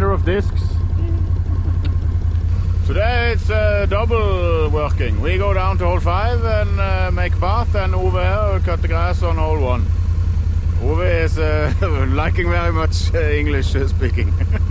of discs. Today it's uh, double working. We go down to hole five and uh, make path, and Ove here will cut the grass on hole one. Ove is uh, liking very much uh, English uh, speaking.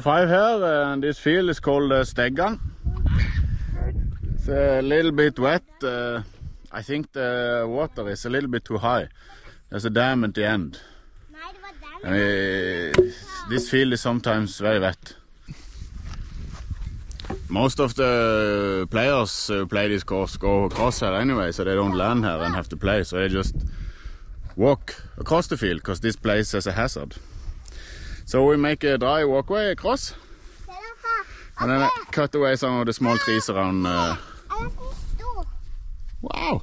Five here, and this field is called uh, Steggan. It's a little bit wet. Uh, I think the water is a little bit too high. There's a dam at the end. Uh, this field is sometimes very wet. Most of the players who play this course go across here anyway, so they don't land here and have to play. So they just walk across the field because this place is a hazard. So we make a dry walkway across Se den her. and then I cut away some of the small trees around. Uh, den så stor? wow!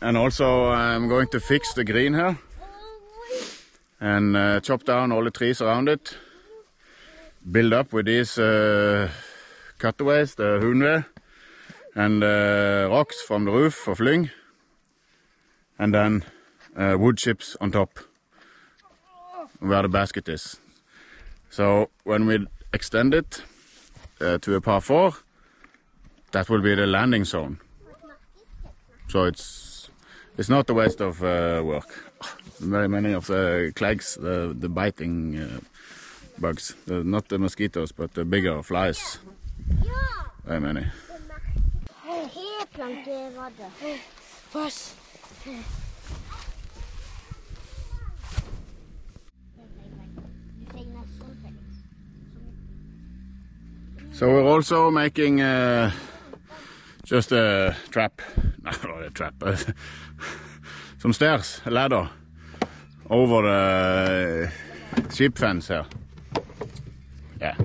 And also I'm going to fix the green here. and uh, chop down all the trees around it. Build up with these uh, cutaways, the hunve, and uh, rocks from the roof of flyng, and then uh, wood chips on top where the basket is. So when we extend it uh, to a par four, that will be the landing zone. So it's it's not a waste of uh, work. Very many of the clags, the, the biting uh, bugs, the, not the mosquitoes, but the bigger flies. Very many. So we're also making uh, just a trap, not a trap, uh, some stairs, a ladder over the sheep fence here. Yeah.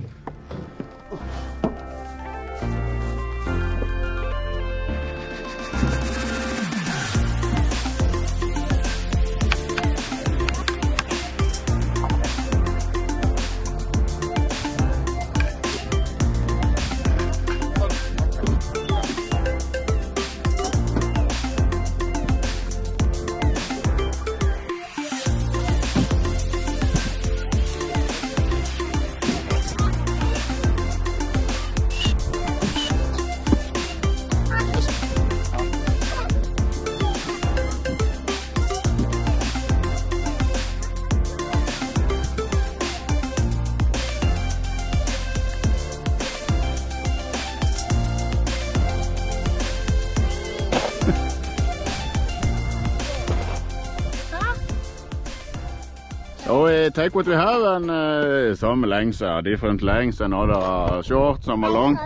Take what we have and uh, some lengths are different lengths and other are short, some are long.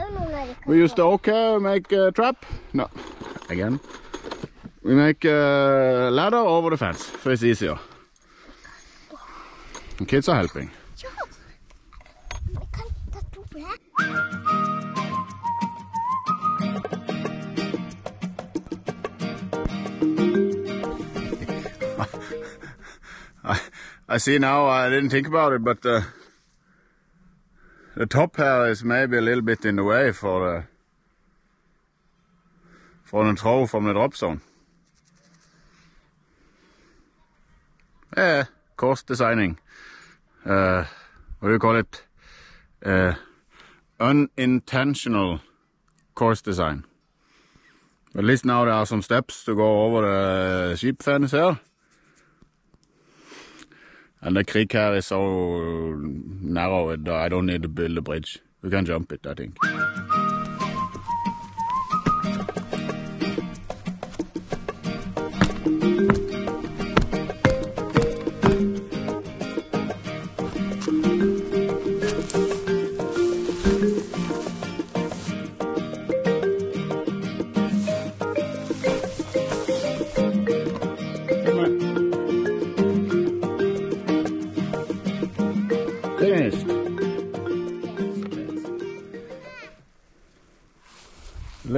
We use the okay, make a trap. No, again. We make a ladder over the fence, so it's easier. The kids are helping. I, see now, I didn't think about it, but uh, the top here is maybe a little bit in the way for the for the throw from the drop zone. Yeah, course designing. Uh, what do you call it? Uh, unintentional course design. At least now there are some steps to go over the sheep fence here. And the creek here is so narrow that I don't need to build a bridge. We can jump it, I think.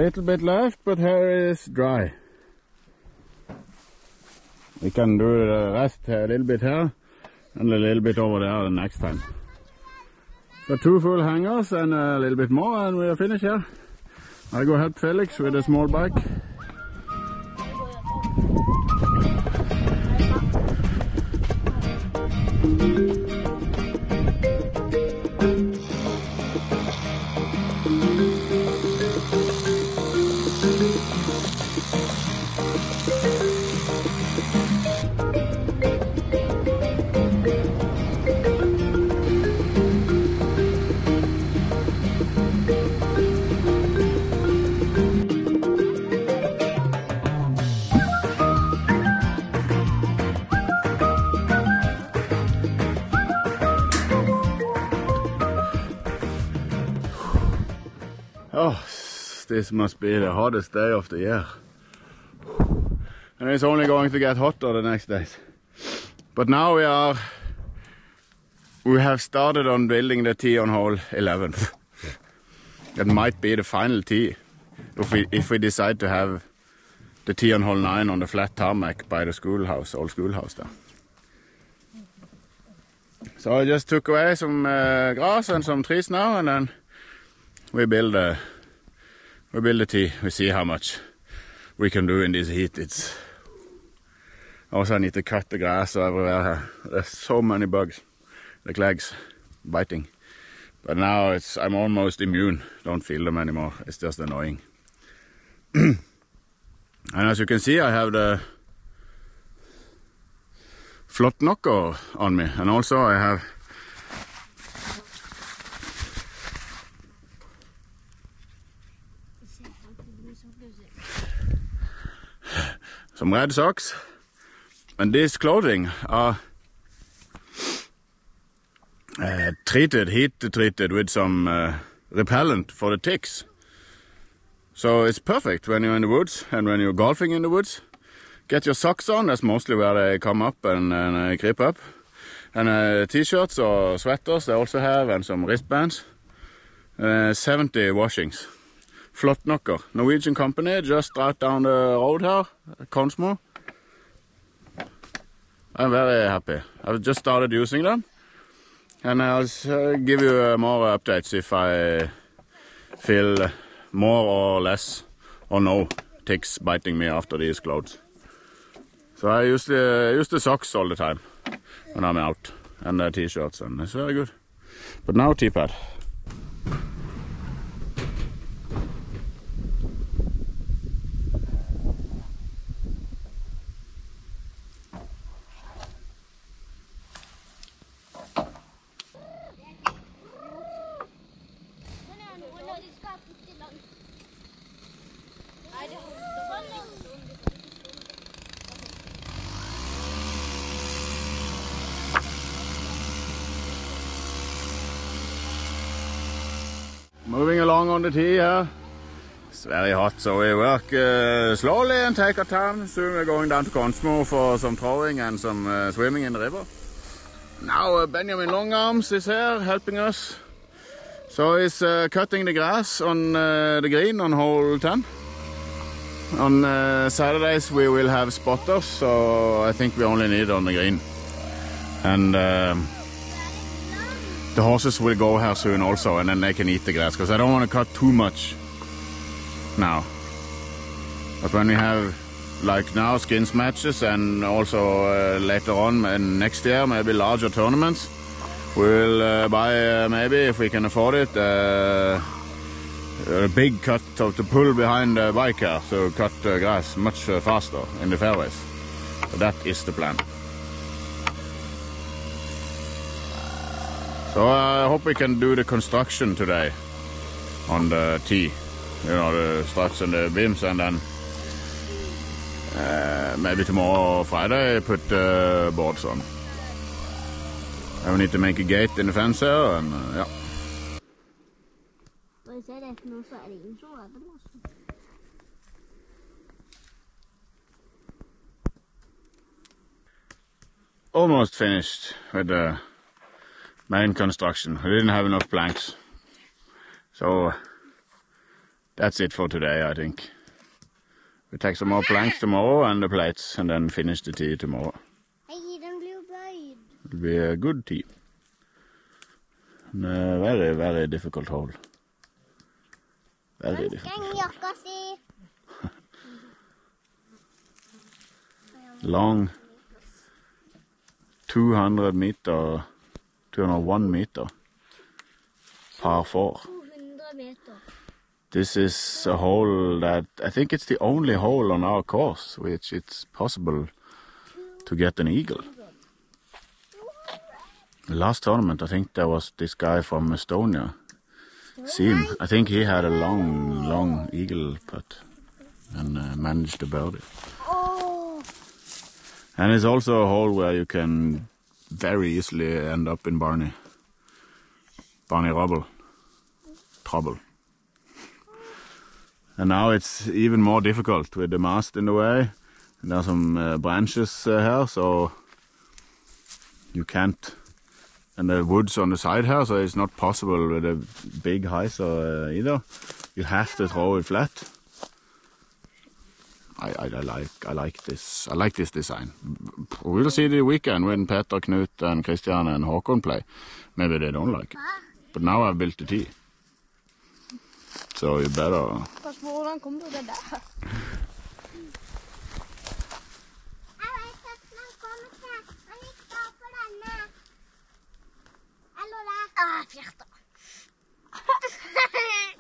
Little bit left, but here is dry. We can do the rest a little bit here and a little bit over there the next time. So two full hangers and a little bit more and we are finished here. I'll go help Felix with a small bike. Oh, this must be the hottest day of the year. And it's only going to get hotter the next days. But now we are, we have started on building the tee on hole 11. that might be the final tee if we, if we decide to have the tee on hole 9 on the flat tarmac by the schoolhouse, old schoolhouse there. So I just took away some uh, grass and some trees now and then Uh, we build a we build a tee. We see how much we can do in this heat. It's also I need to cut the grass everywhere. Uh, there's so many bugs, like legs, biting. But now it's I'm almost immune. Don't feel them anymore. It's just annoying. and as you can see, I have the flot knocker on me, and also I have some red socks. And this clothing are uh, treated, heat treated with some uh, repellent for the ticks. So it's perfect when you're in the woods and when you're golfing in the woods. Get your socks on, that's mostly where they come up and, and uh, creep up. And uh, t-shirts or sweaters they also have and some wristbands. Uh, 70 washings. Flott. Norwegian company just right down the road here, Consmo. I'm very happy. I've just started using them. And I'll uh, give you uh, more updates if I feel more or less or no ticks biting me after these clothes. So I use the, use the socks all the time when I'm out and the t-shirts and it's very good. But now T-pad. Moving along on the tee here. It's very hot, so we work uh, slowly and take our time. Soon we're going down to Consmo for some throwing and some uh, swimming in the river. Now uh, Benjamin Longarms is here helping us. So he's cutting the grass on the green on hole 10. On uh, Saturdays we will have spotters, so I think we only need on the green. And um, the horses will go here soon also, and then they can eat the grass, because I don't want to cut too much now. But when we have, like now, skins matches, and also uh, later on, and next year, maybe larger tournaments, we'll uh, buy, uh, maybe, if we can afford it, uh, a big cut to, to pull behind the bike here, so cut the grass much uh, faster in the fairways. So that is the plan. So I hope we can do the construction today on the tee. You know, the struts and the beams, and then uh, maybe tomorrow Friday put the boards on. I need to make a gate in the fence here, and uh, yeah. Vad är det för någon färg? Så är det måste. Almost finished with the main construction. We didn't have enough planks. So that's it for today, I think. We take some more planks tomorrow and the plates, and then finish the tee tomorrow. Nei, den blir jo bøyd. It'll be a good tee. And a very, very difficult hole. Difficult. en jakka. Long 200 meter, 201 meter, par four. This is a hole that I think it's the only hole on our course which it's possible to get an eagle. The last tournament, I think there was this guy from Estonia, Sim. I think he had a long, long eagle putt and uh, managed to birdie. Åh, And it's also a hole where you can very easily end up in Barney. Barney Rubble. Trouble. And now it's even more difficult with the mast in the way. And there are some uh, branches uh, here, so you can't. And the woods on the side here, so it's not possible with a big hyzer uh, either. You have to throw it flat. I, I, I like I like this I like this design. We'll see the weekend when Peter, Knut, and Christian and Håkon play. Maybe they don't like it. But now I've built the tee. So you better du det? Ah, fierté.